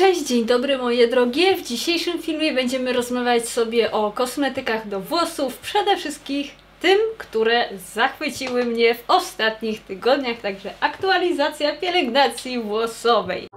Cześć, dzień dobry moje drogie. W dzisiejszym filmie będziemy rozmawiać sobie o kosmetykach do włosów, przede wszystkim tym, które zachwyciły mnie w ostatnich tygodniach, także aktualizacja pielęgnacji włosowej.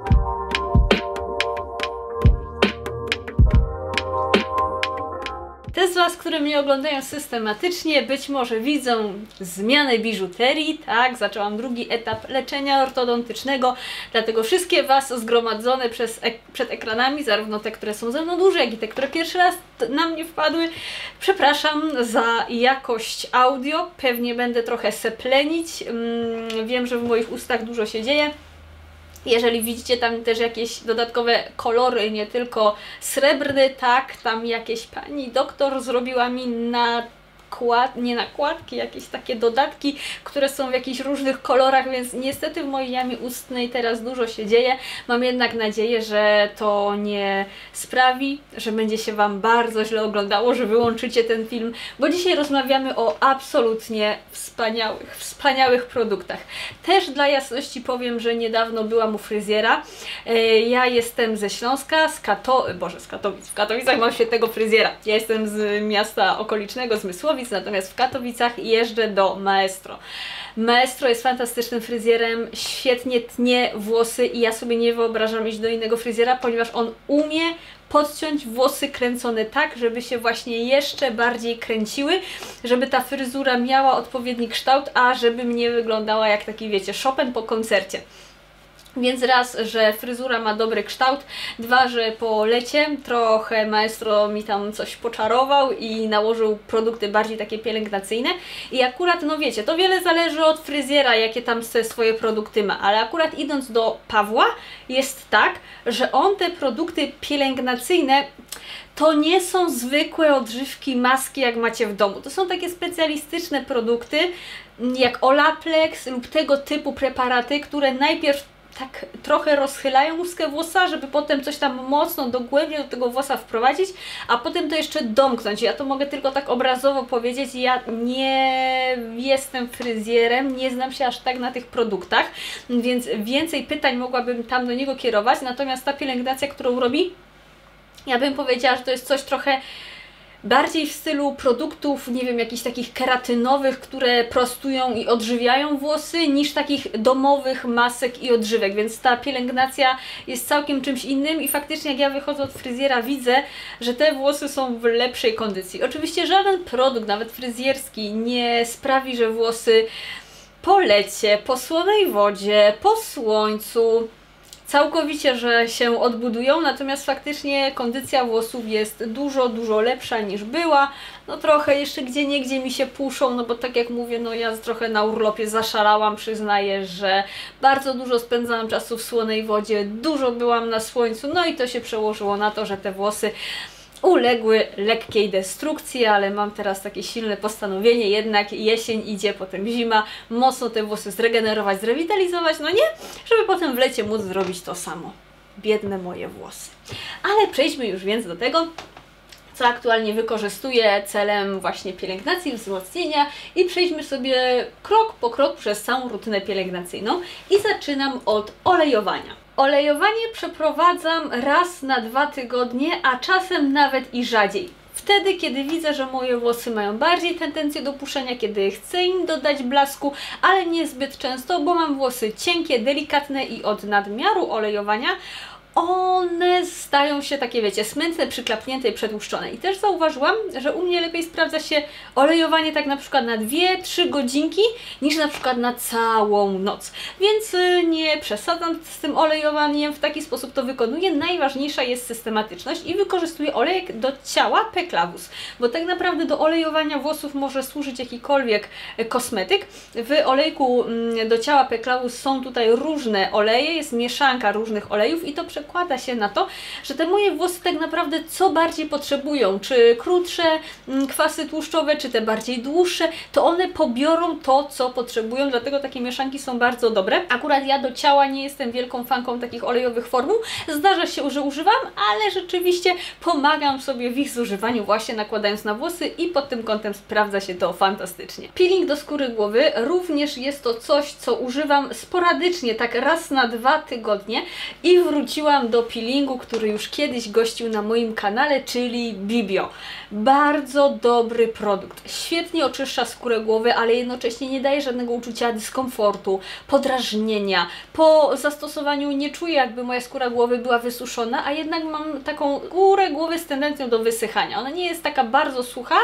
Z Was, które mnie oglądają systematycznie, być może widzą zmianę biżuterii, tak, zaczęłam drugi etap leczenia ortodontycznego, dlatego wszystkie Was zgromadzone przez ek przed ekranami, zarówno te, które są ze mną dłużej, jak i te, które pierwszy raz na mnie wpadły, przepraszam za jakość audio, pewnie będę trochę seplenić, mm, wiem, że w moich ustach dużo się dzieje, jeżeli widzicie tam też jakieś dodatkowe kolory, nie tylko srebrny, tak, tam jakieś pani doktor zrobiła mi na nakład, nie nakładki, jakieś takie dodatki, które są w jakichś różnych kolorach, więc niestety w mojej jamie ustnej teraz dużo się dzieje. Mam jednak nadzieję, że to nie sprawi, że będzie się Wam bardzo źle oglądało, że wyłączycie ten film, bo dzisiaj rozmawiamy o absolutnie wspaniałych, wspaniałych produktach. Też dla jasności powiem, że niedawno byłam u fryzjera. E, ja jestem ze Śląska, z Kato... Boże, z Katowic. W Katowicach mam świetnego fryzjera. Ja jestem z miasta okolicznego, z Mysłowic, Katowic, natomiast w Katowicach jeżdżę do Maestro. Maestro jest fantastycznym fryzjerem, świetnie tnie włosy i ja sobie nie wyobrażam iść do innego fryzjera, ponieważ on umie podciąć włosy kręcone tak, żeby się właśnie jeszcze bardziej kręciły, żeby ta fryzura miała odpowiedni kształt, a żeby nie wyglądała jak taki, wiecie, Chopin po koncercie. Więc raz, że fryzura ma dobry kształt, dwa, że po lecie trochę maestro mi tam coś poczarował i nałożył produkty bardziej takie pielęgnacyjne i akurat, no wiecie, to wiele zależy od fryzjera, jakie tam swoje produkty ma, ale akurat idąc do Pawła jest tak, że on te produkty pielęgnacyjne to nie są zwykłe odżywki, maski jak macie w domu. To są takie specjalistyczne produkty jak Olaplex lub tego typu preparaty, które najpierw tak trochę rozchylają łuskę włosa, żeby potem coś tam mocno dogłębnie do tego włosa wprowadzić, a potem to jeszcze domknąć. Ja to mogę tylko tak obrazowo powiedzieć, ja nie jestem fryzjerem, nie znam się aż tak na tych produktach, więc więcej pytań mogłabym tam do niego kierować, natomiast ta pielęgnacja, którą robi, ja bym powiedziała, że to jest coś trochę bardziej w stylu produktów, nie wiem, jakichś takich keratynowych, które prostują i odżywiają włosy, niż takich domowych masek i odżywek, więc ta pielęgnacja jest całkiem czymś innym i faktycznie jak ja wychodzę od fryzjera widzę, że te włosy są w lepszej kondycji. Oczywiście żaden produkt, nawet fryzjerski, nie sprawi, że włosy po lecie, po słonej wodzie, po słońcu, całkowicie, że się odbudują, natomiast faktycznie kondycja włosów jest dużo, dużo lepsza niż była. No trochę jeszcze gdzie niegdzie mi się puszą, no bo tak jak mówię, no ja trochę na urlopie zaszalałam, przyznaję, że bardzo dużo spędzałam czasu w słonej wodzie, dużo byłam na słońcu, no i to się przełożyło na to, że te włosy uległy lekkiej destrukcji, ale mam teraz takie silne postanowienie, jednak jesień idzie, potem zima, mocno te włosy zregenerować, zrewitalizować, no nie? Żeby potem w lecie móc zrobić to samo. Biedne moje włosy. Ale przejdźmy już więc do tego, co aktualnie wykorzystuję celem właśnie pielęgnacji, wzmocnienia i przejdźmy sobie krok po krok przez całą rutynę pielęgnacyjną i zaczynam od olejowania. Olejowanie przeprowadzam raz na dwa tygodnie, a czasem nawet i rzadziej. Wtedy, kiedy widzę, że moje włosy mają bardziej tendencję do puszenia, kiedy chcę im dodać blasku, ale niezbyt często, bo mam włosy cienkie, delikatne i od nadmiaru olejowania one stają się takie, wiecie, smętne, przyklapnięte i przetłuszczone. I też zauważyłam, że u mnie lepiej sprawdza się olejowanie tak na przykład na 2-3 godzinki, niż na przykład na całą noc. Więc y, nie przesadzam z tym olejowaniem, w taki sposób to wykonuję. Najważniejsza jest systematyczność i wykorzystuję olejek do ciała Peklavus, bo tak naprawdę do olejowania włosów może służyć jakikolwiek y, kosmetyk. W olejku mm, do ciała Peklavus są tutaj różne oleje, jest mieszanka różnych olejów i to przekłada się na to, że te moje włosy tak naprawdę co bardziej potrzebują, czy krótsze mm, kwasy tłuszczowe, czy te bardziej dłuższe, to one pobiorą to, co potrzebują, dlatego takie mieszanki są bardzo dobre. Akurat ja do ciała nie jestem wielką fanką takich olejowych formuł, zdarza się, że używam, ale rzeczywiście pomagam sobie w ich zużywaniu właśnie nakładając na włosy i pod tym kątem sprawdza się to fantastycznie. Peeling do skóry głowy również jest to coś, co używam sporadycznie, tak raz na dwa tygodnie i wróciłam do peelingu, który już kiedyś gościł na moim kanale, czyli Bibio. Bardzo dobry produkt. Świetnie oczyszcza skórę głowy, ale jednocześnie nie daje żadnego uczucia dyskomfortu, podrażnienia. Po zastosowaniu nie czuję, jakby moja skóra głowy była wysuszona, a jednak mam taką skórę głowy z tendencją do wysychania. Ona nie jest taka bardzo sucha,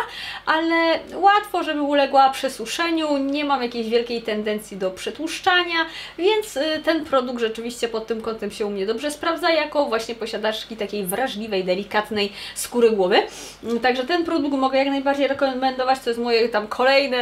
ale łatwo, żeby uległa przesuszeniu, nie mam jakiejś wielkiej tendencji do przetłuszczania, więc y, ten produkt rzeczywiście pod tym kątem się u mnie dobrze sprawdza, jako właśnie posiadaczki takiej wrażliwej, delikatnej skóry głowy. Także ten produkt mogę jak najbardziej rekomendować, to jest moje tam kolejne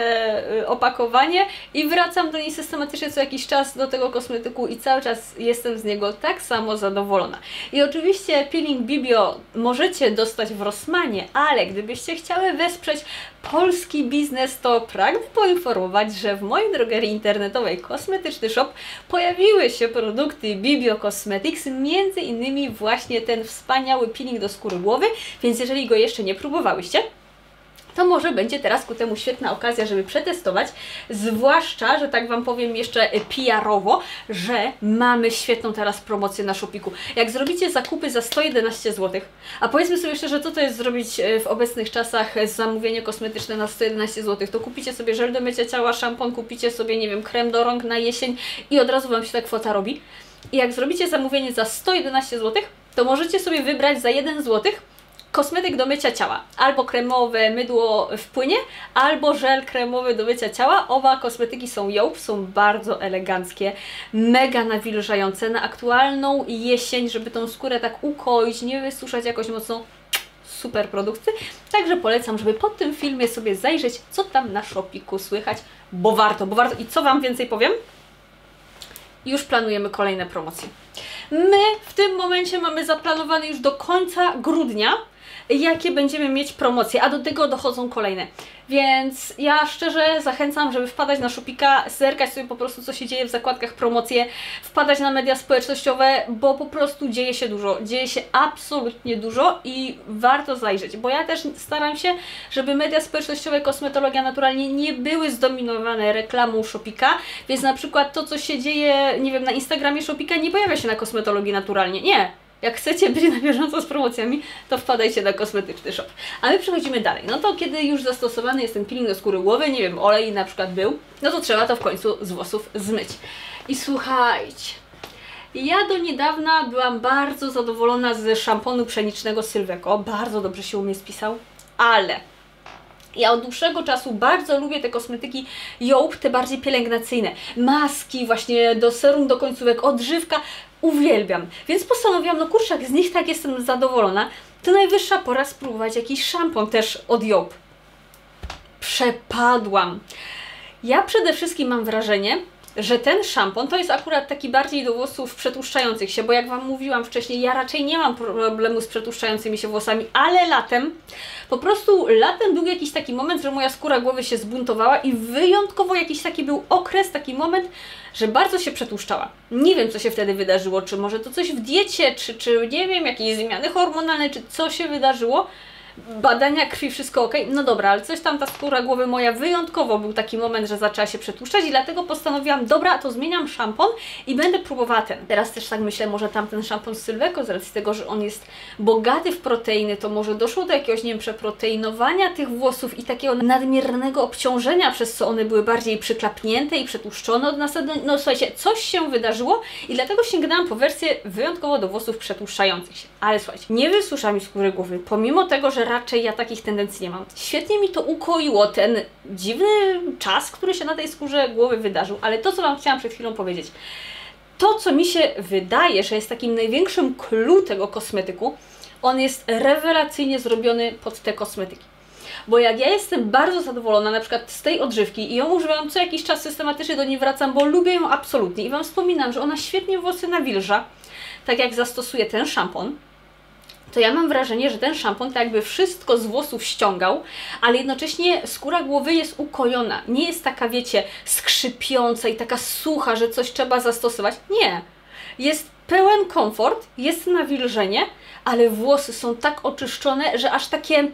y, opakowanie i wracam do niej systematycznie co jakiś czas do tego kosmetyku i cały czas jestem z niego tak samo zadowolona. I oczywiście peeling Bibio możecie dostać w Rossmanie, ale gdybyście chciały wesprzeć polski biznes, to pragnę poinformować, że w mojej drogerii internetowej Kosmetyczny Shop pojawiły się produkty Bibio Cosmetics, między innymi właśnie ten wspaniały peeling do skóry głowy, więc jeżeli go jeszcze nie próbowałyście, to może będzie teraz ku temu świetna okazja, żeby przetestować, zwłaszcza, że tak Wam powiem jeszcze PR-owo, że mamy świetną teraz promocję na Shopiku. Jak zrobicie zakupy za 111 zł, a powiedzmy sobie szczerze, co to jest zrobić e, w obecnych czasach zamówienie kosmetyczne na 111 zł, to kupicie sobie żel do mycia ciała, szampon, kupicie sobie, nie wiem, krem do rąk na jesień i od razu Wam się ta kwota robi. I jak zrobicie zamówienie za 111 zł, to możecie sobie wybrać za 1 zł kosmetyk do mycia ciała. Albo kremowe mydło w płynie, albo żel kremowy do mycia ciała. Oba kosmetyki są Joop, są bardzo eleganckie, mega nawilżające na aktualną jesień, żeby tą skórę tak ukoić, nie wysuszać jakoś mocno super produkty. Także polecam, żeby pod tym filmie sobie zajrzeć, co tam na Shopiku słychać, bo warto, bo warto. I co Wam więcej powiem? Już planujemy kolejne promocje. My w tym momencie mamy zaplanowane już do końca grudnia jakie będziemy mieć promocje, a do tego dochodzą kolejne. Więc ja szczerze zachęcam, żeby wpadać na Shopika, zerkać sobie po prostu co się dzieje w zakładkach promocje, wpadać na media społecznościowe, bo po prostu dzieje się dużo, dzieje się absolutnie dużo i warto zajrzeć, bo ja też staram się, żeby media społecznościowe Kosmetologia Naturalnie nie były zdominowane reklamą Shopika, więc na przykład to co się dzieje, nie wiem, na Instagramie Shopika nie pojawia się na Kosmetologii Naturalnie, nie, jak chcecie być na bieżąco z promocjami, to wpadajcie na kosmetyczny shop. A my przechodzimy dalej. No to kiedy już zastosowany jest ten peeling do skóry głowy, nie wiem, olej na przykład był, no to trzeba to w końcu z włosów zmyć. I słuchajcie, ja do niedawna byłam bardzo zadowolona z szamponu pszenicznego Sylweko, bardzo dobrze się u mnie spisał, ale ja od dłuższego czasu bardzo lubię te kosmetyki Joop, te bardziej pielęgnacyjne. Maski, właśnie do serum, do końcówek, odżywka. Uwielbiam. Więc postanowiłam, no kurczak, z nich tak jestem zadowolona, to najwyższa pora spróbować jakiś szampon też od Joop. Przepadłam. Ja przede wszystkim mam wrażenie, że ten szampon to jest akurat taki bardziej do włosów przetłuszczających się, bo jak Wam mówiłam wcześniej, ja raczej nie mam problemu z przetłuszczającymi się włosami, ale latem, po prostu latem był jakiś taki moment, że moja skóra głowy się zbuntowała i wyjątkowo jakiś taki był okres, taki moment, że bardzo się przetłuszczała. Nie wiem, co się wtedy wydarzyło, czy może to coś w diecie, czy, czy nie wiem, jakieś zmiany hormonalne, czy co się wydarzyło, badania krwi, wszystko ok. No dobra, ale coś tam ta skóra głowy moja wyjątkowo był taki moment, że zaczęła się przetłuszczać i dlatego postanowiłam, dobra, to zmieniam szampon i będę próbowała ten. Teraz też tak myślę, może tamten szampon z Sylweko, z racji tego, że on jest bogaty w proteiny, to może doszło do jakiegoś, nie wiem, przeproteinowania tych włosów i takiego nadmiernego obciążenia, przez co one były bardziej przyklapnięte i przetłuszczone od nas. No słuchajcie, coś się wydarzyło i dlatego sięgnęłam po wersję wyjątkowo do włosów przetłuszczających się. Ale słuchajcie, nie wysusza mi skóry głowy, pomimo tego, że raczej ja takich tendencji nie mam. Świetnie mi to ukoiło ten dziwny czas, który się na tej skórze głowy wydarzył, ale to, co Wam chciałam przed chwilą powiedzieć, to, co mi się wydaje, że jest takim największym clue tego kosmetyku, on jest rewelacyjnie zrobiony pod te kosmetyki. Bo jak ja jestem bardzo zadowolona na przykład z tej odżywki i ją używam co jakiś czas systematycznie do niej wracam, bo lubię ją absolutnie i Wam wspominam, że ona świetnie włosy nawilża, tak jak zastosuję ten szampon, to ja mam wrażenie, że ten szampon tak jakby wszystko z włosów ściągał, ale jednocześnie skóra głowy jest ukojona. Nie jest taka, wiecie, skrzypiąca i taka sucha, że coś trzeba zastosować. Nie. Jest pełen komfort, jest nawilżenie, ale włosy są tak oczyszczone, że aż takie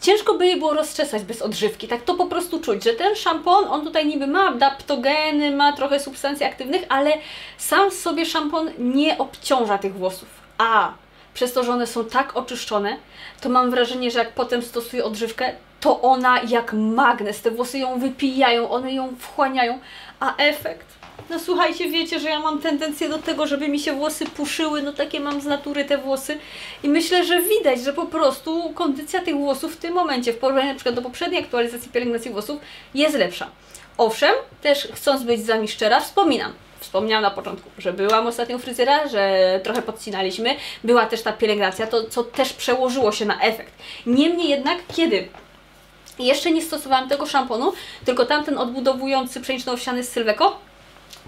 ciężko by je było rozczesać bez odżywki. Tak to po prostu czuć, że ten szampon, on tutaj niby ma adaptogeny, ma trochę substancji aktywnych, ale sam sobie szampon nie obciąża tych włosów. A przez to, że one są tak oczyszczone, to mam wrażenie, że jak potem stosuję odżywkę, to ona jak magnes, te włosy ją wypijają, one ją wchłaniają, a efekt no słuchajcie, wiecie, że ja mam tendencję do tego, żeby mi się włosy puszyły, no takie mam z natury te włosy i myślę, że widać, że po prostu kondycja tych włosów w tym momencie, w porównaniu na przykład do poprzedniej aktualizacji pielęgnacji włosów, jest lepsza. Owszem, też chcąc być z Wami szczera, wspominam, wspomniałam na początku, że byłam ostatnio u fryzjera, że trochę podcinaliśmy, była też ta pielęgnacja, to co też przełożyło się na efekt. Niemniej jednak, kiedy jeszcze nie stosowałam tego szamponu, tylko tamten odbudowujący przeniczno-owsiany z Sylweko,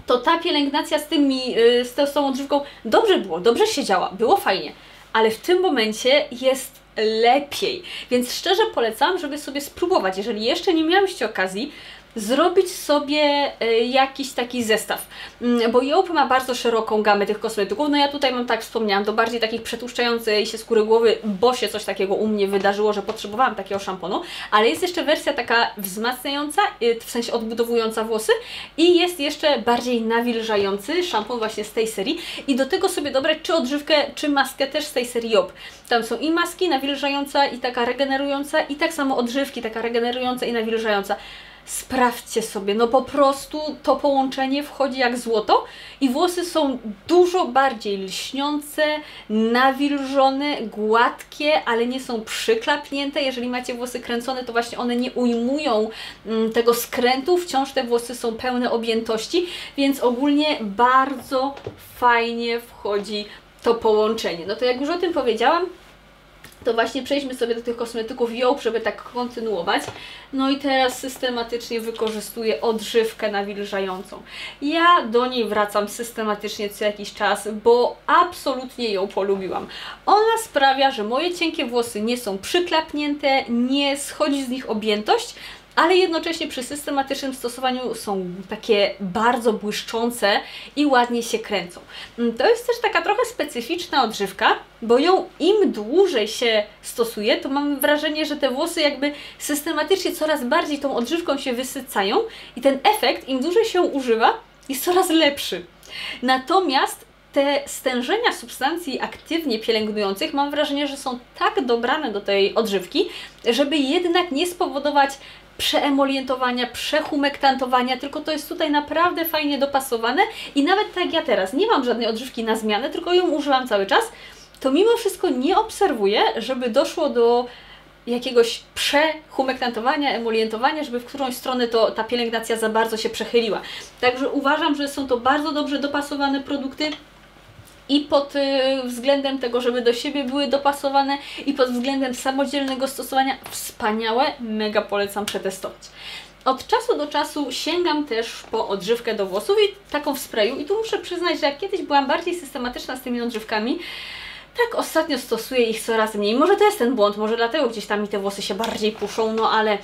to ta pielęgnacja z tymi, y, z tą odżywką dobrze było, dobrze się działa, było fajnie, ale w tym momencie jest lepiej. Więc szczerze polecam, żeby sobie spróbować, jeżeli jeszcze nie miałyście okazji, zrobić sobie e, jakiś taki zestaw, mm, bo Jope ma bardzo szeroką gamę tych kosmetyków, no ja tutaj mam, tak wspomniałam, do bardziej takich przetłuszczającej się skóry głowy, bo się coś takiego u mnie wydarzyło, że potrzebowałam takiego szamponu, ale jest jeszcze wersja taka wzmacniająca, y, w sensie odbudowująca włosy i jest jeszcze bardziej nawilżający szampon właśnie z tej serii. I do tego sobie dobrać czy odżywkę, czy maskę też z tej serii Jope. Tam są i maski nawilżająca i taka regenerująca i tak samo odżywki, taka regenerująca i nawilżająca sprawdźcie sobie, no po prostu to połączenie wchodzi jak złoto i włosy są dużo bardziej lśniące, nawilżone, gładkie, ale nie są przyklapnięte. Jeżeli macie włosy kręcone, to właśnie one nie ujmują mm, tego skrętu, wciąż te włosy są pełne objętości, więc ogólnie bardzo fajnie wchodzi to połączenie. No to jak już o tym powiedziałam, to właśnie przejdźmy sobie do tych kosmetyków Jope, żeby tak kontynuować. No i teraz systematycznie wykorzystuję odżywkę nawilżającą. Ja do niej wracam systematycznie co jakiś czas, bo absolutnie ją polubiłam. Ona sprawia, że moje cienkie włosy nie są przyklapnięte, nie schodzi z nich objętość, ale jednocześnie przy systematycznym stosowaniu są takie bardzo błyszczące i ładnie się kręcą. Mm, to jest też taka trochę specyficzna odżywka, bo ją im dłużej się stosuje, to mam wrażenie, że te włosy jakby systematycznie coraz bardziej tą odżywką się wysycają i ten efekt im dłużej się używa jest coraz lepszy. Natomiast te stężenia substancji aktywnie pielęgnujących mam wrażenie, że są tak dobrane do tej odżywki, żeby jednak nie spowodować przeemolientowania, przehumektantowania, tylko to jest tutaj naprawdę fajnie dopasowane i nawet tak jak ja teraz nie mam żadnej odżywki na zmianę, tylko ją używam cały czas, to mimo wszystko nie obserwuję, żeby doszło do jakiegoś przehumektantowania, emolientowania, żeby w którąś stronę to, ta pielęgnacja za bardzo się przechyliła. Także uważam, że są to bardzo dobrze dopasowane produkty, i pod y, względem tego, żeby do siebie były dopasowane i pod względem samodzielnego stosowania wspaniałe, mega polecam przetestować. Od czasu do czasu sięgam też po odżywkę do włosów i taką w sprayu i tu muszę przyznać, że jak kiedyś byłam bardziej systematyczna z tymi odżywkami, tak ostatnio stosuję ich coraz mniej. Może to jest ten błąd, może dlatego gdzieś tam mi te włosy się bardziej puszą, no ale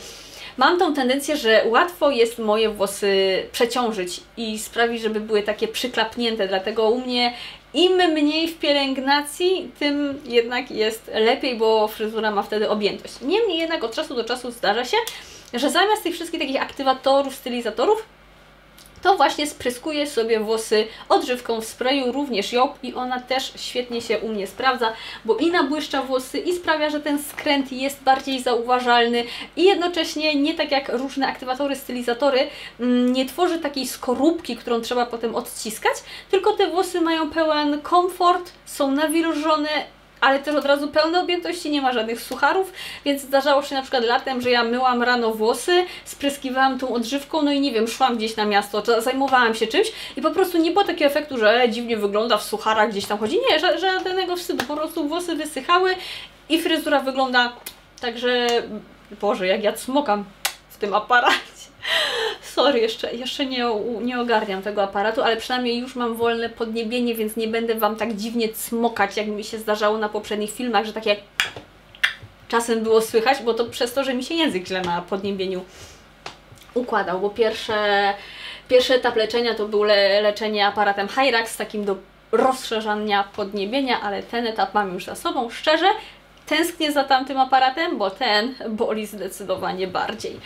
mam tą tendencję, że łatwo jest moje włosy przeciążyć i sprawić, żeby były takie przyklapnięte, dlatego u mnie im mniej w pielęgnacji, tym jednak jest lepiej, bo fryzura ma wtedy objętość. Niemniej jednak od czasu do czasu zdarza się, że zamiast tych wszystkich takich aktywatorów, stylizatorów, to właśnie spryskuję sobie włosy odżywką w sprayu, również ją i ona też świetnie się u mnie sprawdza, bo i nabłyszcza włosy i sprawia, że ten skręt jest bardziej zauważalny i jednocześnie nie tak jak różne aktywatory, stylizatory, mm, nie tworzy takiej skorupki, którą trzeba potem odciskać, tylko te włosy mają pełen komfort, są nawilżone ale też od razu pełne objętości, nie ma żadnych sucharów, więc zdarzało się na przykład latem, że ja myłam rano włosy, spryskiwałam tą odżywką, no i nie wiem, szłam gdzieś na miasto, zajmowałam się czymś i po prostu nie było takiego efektu, że e, dziwnie wygląda w sucharach gdzieś tam chodzi. Nie, żadnego wstydu, po prostu włosy wysychały i fryzura wygląda tak, że Boże, jak ja smokam w tym aparacie sorry, jeszcze, jeszcze nie, nie ogarniam tego aparatu, ale przynajmniej już mam wolne podniebienie, więc nie będę Wam tak dziwnie cmokać, jak mi się zdarzało na poprzednich filmach, że takie czasem było słychać, bo to przez to, że mi się język źle na podniebieniu układał, bo pierwsze, pierwszy etap leczenia to było le, leczenie aparatem Hyrax, takim do rozszerzania podniebienia, ale ten etap mam już za sobą. Szczerze, tęsknię za tamtym aparatem, bo ten boli zdecydowanie bardziej.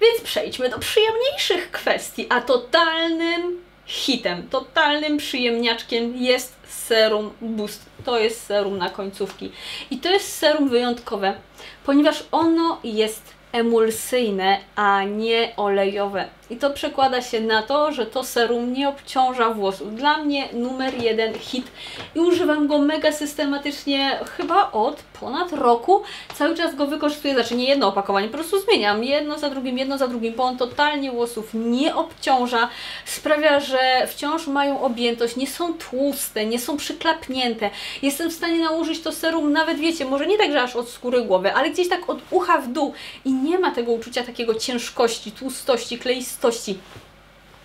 Więc przejdźmy do przyjemniejszych kwestii, a totalnym hitem, totalnym przyjemniaczkiem jest serum Boost. To jest serum na końcówki. I to jest serum wyjątkowe, ponieważ ono jest emulsyjne, a nie olejowe. I to przekłada się na to, że to serum nie obciąża włosów. Dla mnie numer jeden hit i używam go mega systematycznie chyba od ponad roku. Cały czas go wykorzystuję, znaczy nie jedno opakowanie, po prostu zmieniam jedno za drugim, jedno za drugim, bo on totalnie włosów nie obciąża. Sprawia, że wciąż mają objętość, nie są tłuste, nie są przyklapnięte. Jestem w stanie nałożyć to serum nawet, wiecie, może nie tak, że aż od skóry głowy, ale gdzieś tak od ucha w dół i nie ma tego uczucia takiego ciężkości, tłustości, kleistości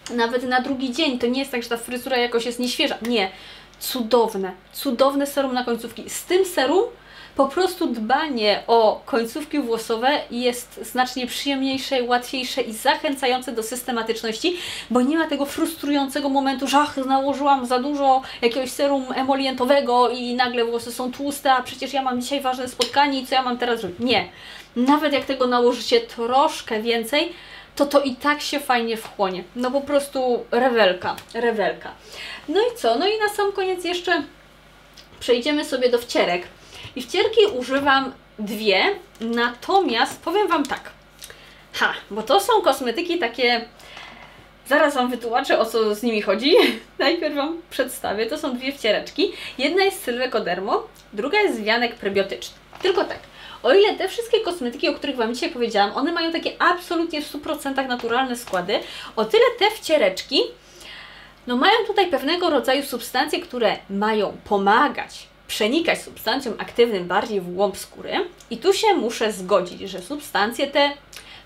nawet na drugi dzień. To nie jest tak, że ta fryzura jakoś jest nieświeża. Nie. Cudowne, cudowne serum na końcówki. Z tym serum po prostu dbanie o końcówki włosowe jest znacznie przyjemniejsze, łatwiejsze i zachęcające do systematyczności, bo nie ma tego frustrującego momentu, że ach, nałożyłam za dużo jakiegoś serum emolientowego i nagle włosy są tłuste, a przecież ja mam dzisiaj ważne spotkanie i co ja mam teraz zrobić? Nie. Nawet jak tego nałożycie troszkę więcej, to to i tak się fajnie wchłonie. No po prostu rewelka, rewelka. No i co? No i na sam koniec jeszcze przejdziemy sobie do wcierek. I wcierki używam dwie, natomiast powiem Wam tak. Ha, bo to są kosmetyki takie... Zaraz Wam wytłumaczę, o co z nimi chodzi. Najpierw Wam przedstawię. To są dwie wciereczki. Jedna jest Sylwekodermo, druga jest wianek prebiotyczny. Tylko tak. O ile te wszystkie kosmetyki, o których Wam dzisiaj powiedziałam, one mają takie absolutnie w 100% naturalne składy, o tyle te wciereczki no mają tutaj pewnego rodzaju substancje, które mają pomagać przenikać substancjom aktywnym bardziej w głąb skóry. I tu się muszę zgodzić, że substancje te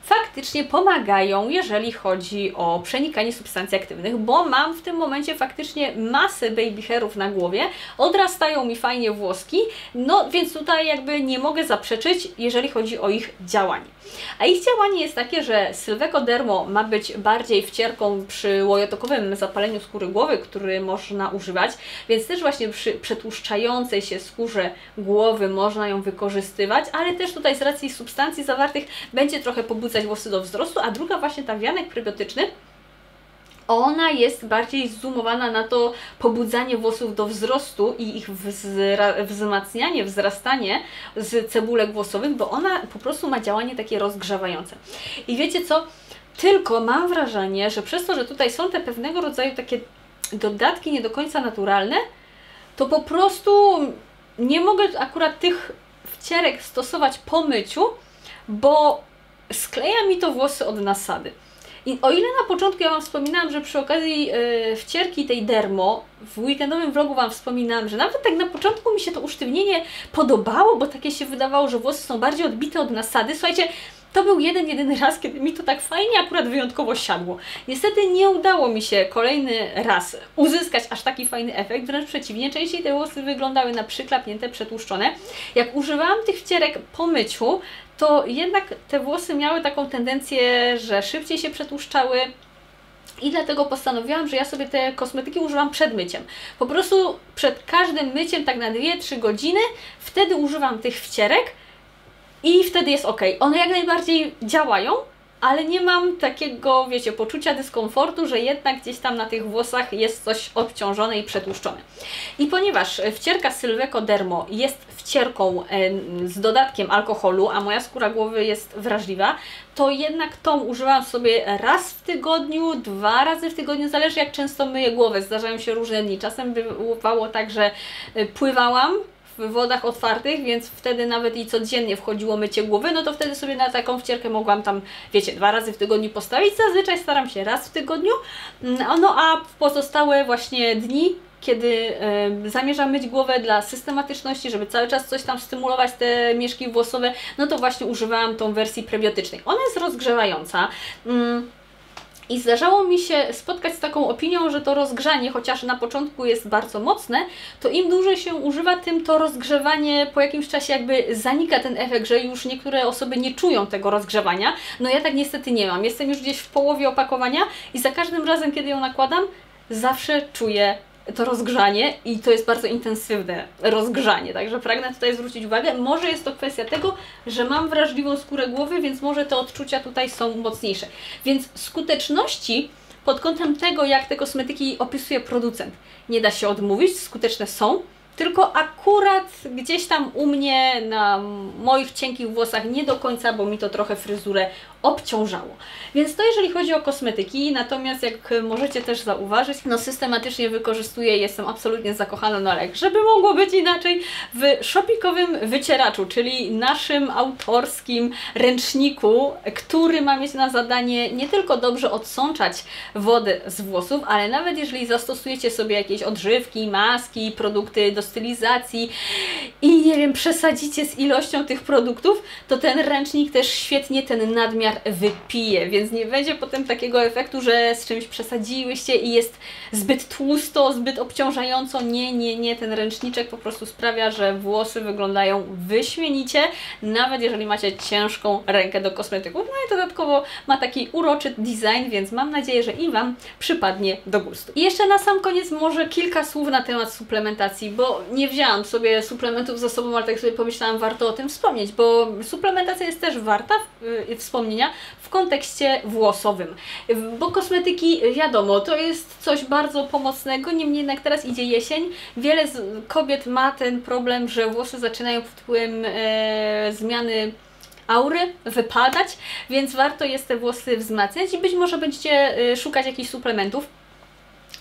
faktycznie pomagają, jeżeli chodzi o przenikanie substancji aktywnych, bo mam w tym momencie faktycznie masę baby hairów na głowie, odrastają mi fajnie włoski, no więc tutaj jakby nie mogę zaprzeczyć, jeżeli chodzi o ich działanie. A ich działanie jest takie, że sylwekodermo ma być bardziej wcierką przy łojotokowym zapaleniu skóry głowy, który można używać, więc też właśnie przy przetłuszczającej się skórze głowy można ją wykorzystywać, ale też tutaj z racji substancji zawartych będzie trochę pobudzać włosy do wzrostu, a druga właśnie ta wianek prebiotyczny ona jest bardziej zoomowana na to pobudzanie włosów do wzrostu i ich wzmacnianie, wzrastanie z cebulek włosowych, bo ona po prostu ma działanie takie rozgrzewające. I wiecie co? Tylko mam wrażenie, że przez to, że tutaj są te pewnego rodzaju takie dodatki nie do końca naturalne, to po prostu nie mogę akurat tych wcierek stosować po myciu, bo skleja mi to włosy od nasady. I o ile na początku ja Wam wspominałam, że przy okazji yy, wcierki tej dermo, w weekendowym vlogu Wam wspominałam, że nawet tak na początku mi się to usztywnienie podobało, bo takie się wydawało, że włosy są bardziej odbite od nasady. Słuchajcie, to był jeden, jedyny raz, kiedy mi to tak fajnie akurat wyjątkowo siadło. Niestety nie udało mi się kolejny raz uzyskać aż taki fajny efekt, wręcz przeciwnie, częściej te włosy wyglądały na przyklapnięte, przetłuszczone. Jak używałam tych wcierek po myciu, to jednak te włosy miały taką tendencję, że szybciej się przetłuszczały, i dlatego postanowiłam, że ja sobie te kosmetyki używam przed myciem. Po prostu przed każdym myciem, tak na 2-3 godziny, wtedy używam tych wcierek i wtedy jest ok. One jak najbardziej działają, ale nie mam takiego, wiecie, poczucia dyskomfortu, że jednak gdzieś tam na tych włosach jest coś obciążone i przetłuszczone. I ponieważ wcierka Sylveco Dermo jest wcierką z dodatkiem alkoholu, a moja skóra głowy jest wrażliwa, to jednak tą używam sobie raz w tygodniu, dwa razy w tygodniu, zależy jak często myję głowę. Zdarzają się różne dni. Czasem bywało tak, że e, pływałam w wodach otwartych, więc wtedy nawet i codziennie wchodziło mycie głowy, no to wtedy sobie na taką wcierkę mogłam tam, wiecie, dwa razy w tygodniu postawić. Zazwyczaj staram się raz w tygodniu, mm, no a w pozostałe właśnie dni kiedy zamierzam myć głowę dla systematyczności, żeby cały czas coś tam stymulować te mieszki włosowe, no to właśnie używałam tą wersji prebiotycznej. Ona jest rozgrzewająca. Mm, I zdarzało mi się spotkać z taką opinią, że to rozgrzanie, chociaż na początku jest bardzo mocne, to im dłużej się używa, tym to rozgrzewanie po jakimś czasie jakby zanika ten efekt, że już niektóre osoby nie czują tego rozgrzewania. No ja tak niestety nie mam. Jestem już gdzieś w połowie opakowania i za każdym razem, kiedy ją nakładam, zawsze czuję to rozgrzanie i to jest bardzo intensywne rozgrzanie, także pragnę tutaj zwrócić uwagę. Może jest to kwestia tego, że mam wrażliwą skórę głowy, więc może te odczucia tutaj są mocniejsze. Więc skuteczności pod kątem tego, jak te kosmetyki opisuje producent, nie da się odmówić, skuteczne są, tylko akurat gdzieś tam u mnie na moich cienkich włosach nie do końca, bo mi to trochę fryzurę obciążało. Więc to jeżeli chodzi o kosmetyki, natomiast jak możecie też zauważyć, no systematycznie wykorzystuję, jestem absolutnie zakochana, no ale żeby mogło być inaczej, w shopikowym wycieraczu, czyli naszym autorskim ręczniku, który ma mieć na zadanie nie tylko dobrze odsączać wodę z włosów, ale nawet jeżeli zastosujecie sobie jakieś odżywki, maski, produkty do stylizacji i nie wiem, przesadzicie z ilością tych produktów, to ten ręcznik też świetnie ten nadmiar wypije, więc nie będzie potem takiego efektu, że z czymś przesadziłyście i jest zbyt tłusto, zbyt obciążająco. Nie, nie, nie. Ten ręczniczek po prostu sprawia, że włosy wyglądają wyśmienicie, nawet jeżeli macie ciężką rękę do kosmetyków. No i dodatkowo ma taki uroczy design, więc mam nadzieję, że i Wam przypadnie do gustu. I jeszcze na sam koniec może kilka słów na temat suplementacji, bo nie wzięłam sobie suplementów ze sobą, ale tak sobie pomyślałam, warto o tym wspomnieć, bo suplementacja jest też warta y, w kontekście włosowym. Bo kosmetyki, wiadomo, to jest coś bardzo pomocnego, niemniej jednak teraz idzie jesień. Wiele kobiet ma ten problem, że włosy zaczynają pod wpływem e, zmiany aury wypadać, więc warto jest te włosy wzmacniać i być może będziecie e, szukać jakichś suplementów.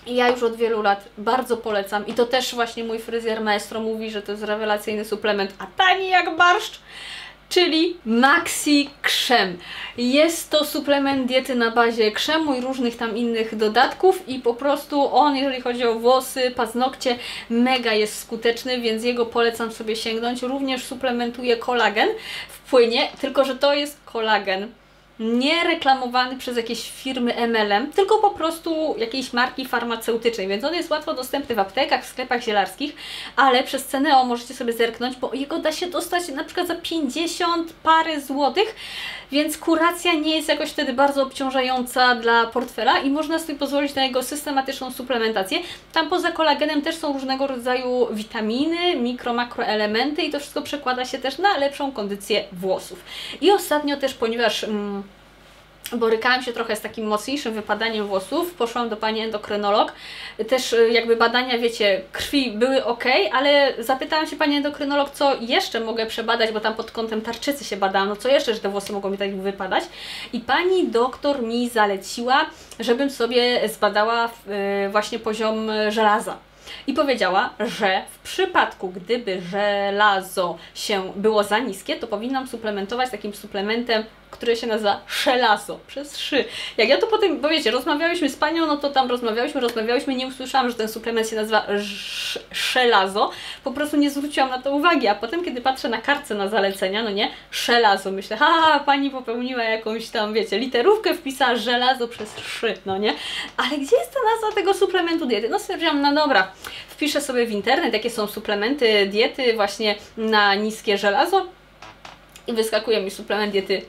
Ja już od wielu lat bardzo polecam i to też właśnie mój fryzjer maestro mówi, że to jest rewelacyjny suplement, a tani jak barszcz czyli Maxi Krzem. Jest to suplement diety na bazie krzemu i różnych tam innych dodatków i po prostu on, jeżeli chodzi o włosy, paznokcie, mega jest skuteczny, więc jego polecam sobie sięgnąć. Również suplementuje kolagen w płynie, tylko że to jest kolagen nie reklamowany przez jakieś firmy MLM, tylko po prostu jakiejś marki farmaceutycznej, więc on jest łatwo dostępny w aptekach, w sklepach zielarskich, ale przez cenę o możecie sobie zerknąć, bo jego da się dostać na przykład za 50 pary złotych, więc kuracja nie jest jakoś wtedy bardzo obciążająca dla portfela i można sobie pozwolić na jego systematyczną suplementację. Tam poza kolagenem też są różnego rodzaju witaminy, mikro, makroelementy i to wszystko przekłada się też na lepszą kondycję włosów. I ostatnio też, ponieważ... Mm, borykałam się trochę z takim mocniejszym wypadaniem włosów, poszłam do pani endokrynolog. Też y, jakby badania, wiecie, krwi były ok, ale zapytałam się pani endokrynolog, co jeszcze mogę przebadać, bo tam pod kątem tarczycy się badałam, no co jeszcze, że te włosy mogą mi tak wypadać. I pani doktor mi zaleciła, żebym sobie zbadała y, właśnie poziom żelaza. I powiedziała, że przypadku, gdyby żelazo się było za niskie, to powinnam suplementować takim suplementem które się nazywa Szelazo, przez szy. Jak ja to potem, bo wiecie, rozmawialiśmy z panią, no to tam rozmawialiśmy, rozmawialiśmy, nie usłyszałam, że ten suplement się nazywa Szelazo, po prostu nie zwróciłam na to uwagi, a potem, kiedy patrzę na kartce na zalecenia, no nie, Szelazo, myślę, ha, pani popełniła jakąś tam, wiecie, literówkę, wpisała żelazo przez szy, no nie, ale gdzie jest ta nazwa tego suplementu diety? No stwierdziłam, no dobra, wpiszę sobie w internet, jakie są suplementy diety właśnie na niskie żelazo i wyskakuje mi suplement diety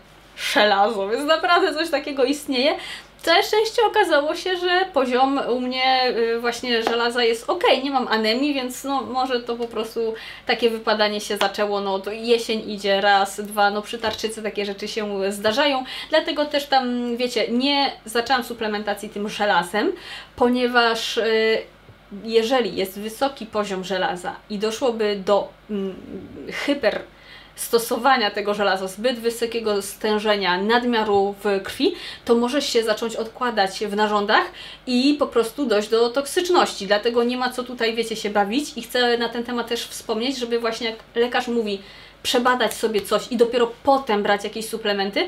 żelazo, więc naprawdę coś takiego istnieje. Całe szczęście okazało się, że poziom u mnie y, właśnie żelaza jest ok, nie mam anemii, więc no może to po prostu takie wypadanie się zaczęło, no to jesień idzie raz, dwa, no przy tarczycy takie rzeczy się zdarzają, dlatego też tam, wiecie, nie zaczęłam suplementacji tym żelazem, ponieważ y, jeżeli jest wysoki poziom żelaza i doszłoby do mm, hyper stosowania tego żelaza, zbyt wysokiego stężenia, nadmiaru w krwi, to może się zacząć odkładać w narządach i po prostu dojść do toksyczności. Dlatego nie ma co tutaj, wiecie, się bawić i chcę na ten temat też wspomnieć, żeby właśnie jak lekarz mówi, przebadać sobie coś i dopiero potem brać jakieś suplementy,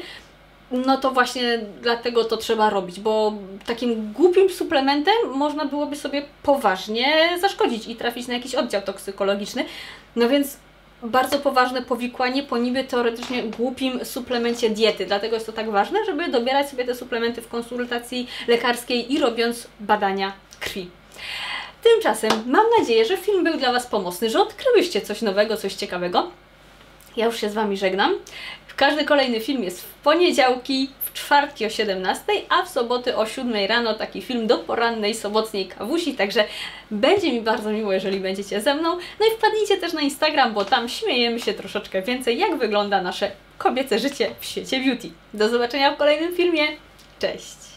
no to właśnie dlatego to trzeba robić, bo takim głupim suplementem można byłoby sobie poważnie zaszkodzić i trafić na jakiś oddział toksykologiczny. No więc bardzo poważne powikłanie po niby teoretycznie głupim suplemencie diety. Dlatego jest to tak ważne, żeby dobierać sobie te suplementy w konsultacji lekarskiej i robiąc badania krwi. Tymczasem mam nadzieję, że film był dla Was pomocny, że odkryłyście coś nowego, coś ciekawego. Ja już się z Wami żegnam. Każdy kolejny film jest w poniedziałki, w czwartki o 17, a w soboty o 7 rano taki film do porannej sobotniej kawusi, także będzie mi bardzo miło, jeżeli będziecie ze mną. No i wpadnijcie też na Instagram, bo tam śmiejemy się troszeczkę więcej, jak wygląda nasze kobiece życie w świecie beauty. Do zobaczenia w kolejnym filmie. Cześć!